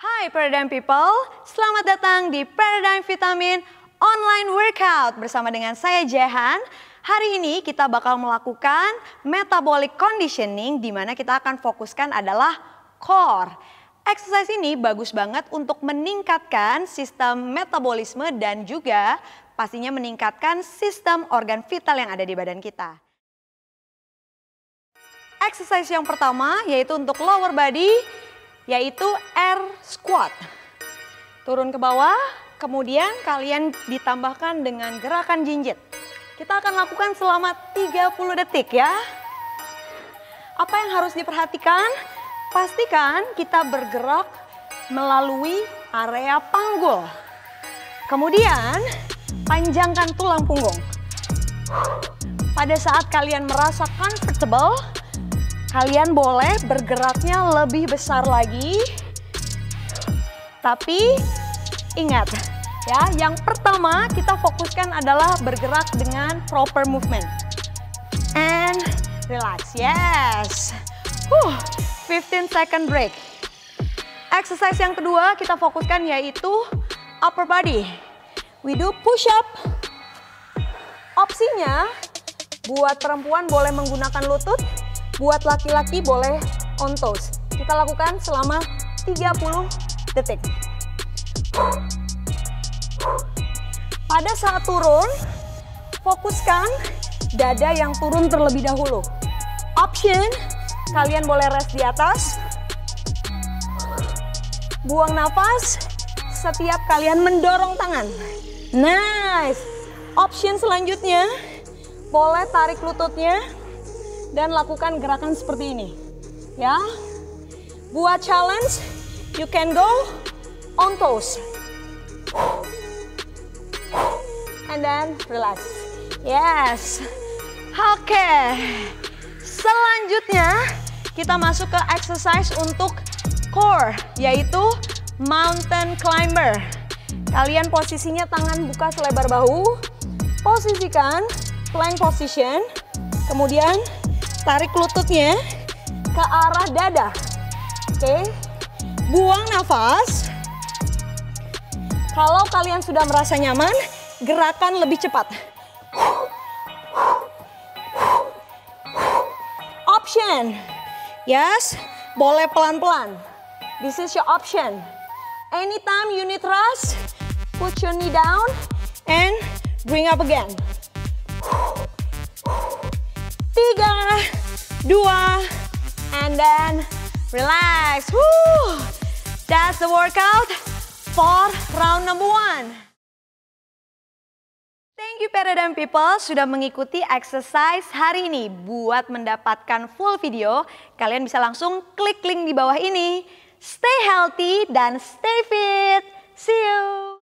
Hai Paradigm People, selamat datang di Paradigm Vitamin Online Workout bersama dengan saya Jehan. Hari ini kita bakal melakukan metabolic conditioning di mana kita akan fokuskan adalah core. Exercise ini bagus banget untuk meningkatkan sistem metabolisme dan juga pastinya meningkatkan sistem organ vital yang ada di badan kita. Exercise yang pertama yaitu untuk lower body yaitu air squat. Turun ke bawah, kemudian kalian ditambahkan dengan gerakan jinjit. Kita akan lakukan selama 30 detik ya. Apa yang harus diperhatikan? Pastikan kita bergerak melalui area panggul. Kemudian panjangkan tulang punggung. Pada saat kalian merasa comfortable, Kalian boleh bergeraknya lebih besar lagi. Tapi ingat ya, yang pertama kita fokuskan adalah bergerak dengan proper movement. And relax. Yes. Huh, 15 second break. Exercise yang kedua kita fokuskan yaitu upper body. We do push up. Opsinya buat perempuan boleh menggunakan lutut, Buat laki-laki boleh on toes. Kita lakukan selama 30 detik. Pada saat turun, fokuskan dada yang turun terlebih dahulu. Option, kalian boleh rest di atas. Buang nafas setiap kalian mendorong tangan. Nice. Option selanjutnya, boleh tarik lututnya dan lakukan gerakan seperti ini. Ya. Buat challenge, you can go on toes. And then relax. Yes. Oke. Okay. Selanjutnya kita masuk ke exercise untuk core yaitu mountain climber. Kalian posisinya tangan buka selebar bahu. Posisikan plank position. Kemudian Tarik lututnya ke arah dada. Oke. Buang nafas. Kalau kalian sudah merasa nyaman, gerakan lebih cepat. Option. Yes, boleh pelan-pelan. This is your option. Anytime you need rest, put your knee down and bring up again. Tiga, dua, and then relax. Woo! That's the workout for round number one. Thank you Paradigm People sudah mengikuti exercise hari ini. Buat mendapatkan full video, kalian bisa langsung klik link di bawah ini. Stay healthy dan stay fit. See you.